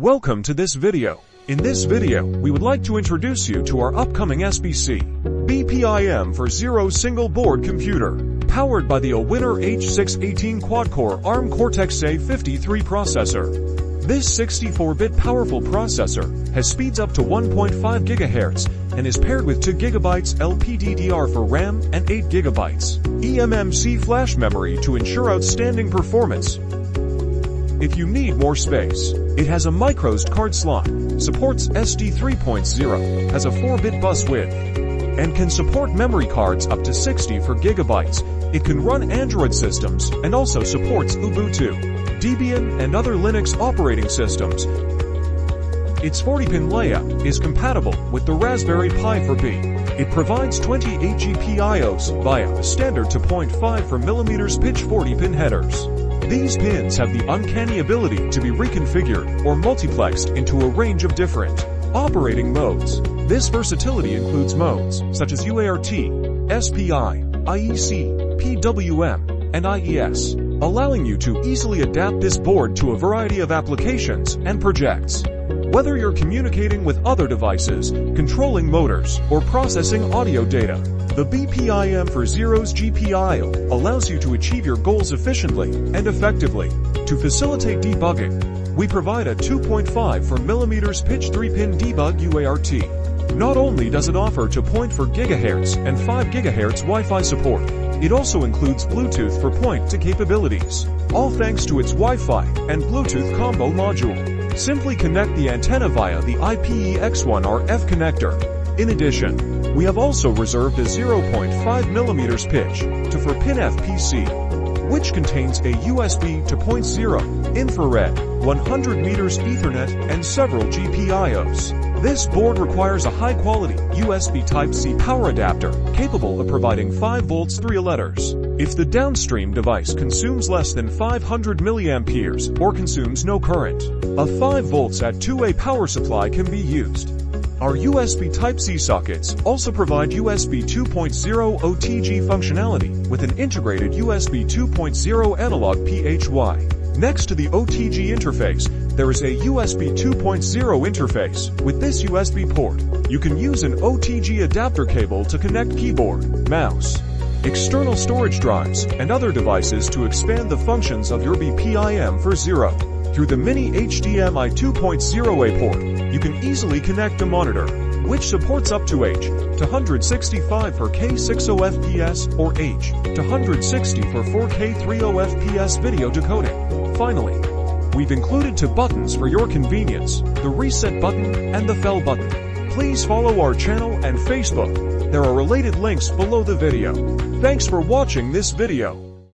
Welcome to this video. In this video, we would like to introduce you to our upcoming SBC BPI-M4 Zero Single Board Computer, powered by the Allwinner H618 quad-core ARM Cortex-A53 processor. This 64-bit powerful processor has speeds up to 1.5 GHz and is paired with 2 GB LPDDR4 RAM and 8 GB eMMC flash memory to ensure outstanding performance. If you need more space, it has a microSD card slot, supports SD 3.0, has a 4-bit bus width, and can support memory cards up to 64 gigabytes. It can run Android systems and also supports Ubuntu, Debian, and other Linux operating systems. Its 40-pin layout is compatible with the Raspberry Pi 4B. It provides 28 GPIOs via a standard 2.5 for millimeters pitch 40-pin headers. These pins have the uncanny ability to be reconfigured or multiplexed into a range of different operating modes. This versatility includes modes such as UART, SPI, I2C, PWM, and I2S, allowing you to easily adapt this board to a variety of applications and projects. Whether you're communicating with other devices, controlling motors, or processing audio data, the BPI-M4 Zero's GPIO allows you to achieve your goals efficiently and effectively. To facilitate debugging, we provide a 2.5 for millimeters pitch 3-pin debug UART. Not only does it offer 2.4 GHz and 5 GHz Wi-Fi support, it also includes Bluetooth for point to capabilities, all thanks to its Wi-Fi and Bluetooth combo module. Simply connect the antenna via the IPEX1RF connector in addition, we have also reserved a 0.5mm pitch to for pin FPC, which contains a USB 2.0, infrared, 100 meters Ethernet, and several GPIOs. This board requires a high-quality USB Type-C power adapter capable of providing 5 volts 3 letters. If the downstream device consumes less than 500 milliamperes or consumes no current, a 5 volts at 2A power supply can be used. Our USB Type-C sockets also provide USB 2.0 OTG functionality with an integrated USB 2.0 analog PHY. Next to the OTG interface, there is a USB 2.0 interface. With this USB port, you can use an OTG adapter cable to connect keyboard, mouse, external storage drives, and other devices to expand the functions of your BPI-M4 Zero. Through the mini HDMI 2.0A port, you can easily connect a monitor, which supports up to H to 165 for K60fps or H to 160 for 4K 30fps video decoding. Finally, we've included two buttons for your convenience, the reset button and the FEL button. Please follow our channel and Facebook. There are related links below the video. Thanks for watching this video.